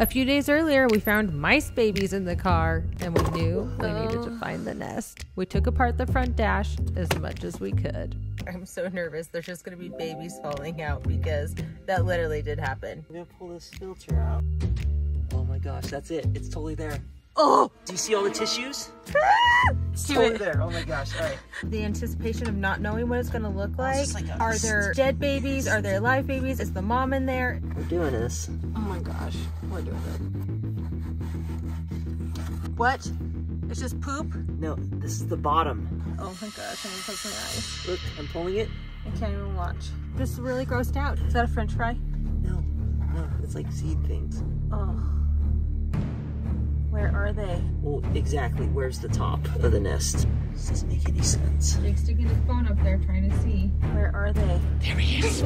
A few days earlier, we found mice babies in the car, and we knew we needed to oh. find the nest. We took apart the front dash as much as we could. I'm so nervous. There's just gonna be babies falling out because that literally did happen. I'm gonna pull this filter out. Oh my gosh, that's it. It's totally there. Oh! Do you see all the tissues? Ah! It's totally there. Oh my gosh, all right. The anticipation of not knowing what it's gonna look like. like Are oh, there dead babies? Are there live babies? Is the mom in there? We're doing this. Oh my gosh, we're doing it. What? It's just poop? No, this is the bottom. Oh my gosh, I'm gonna close my eyes. Look, I'm pulling it. I can't even watch. This is really grossed out. Is that a french fry? No, no, it's like seed things. Oh. Where are they? Well, exactly. Where's the top of the nest? This doesn't make any sense. Jake's sticking his phone up there trying to see. Where are they? There he is.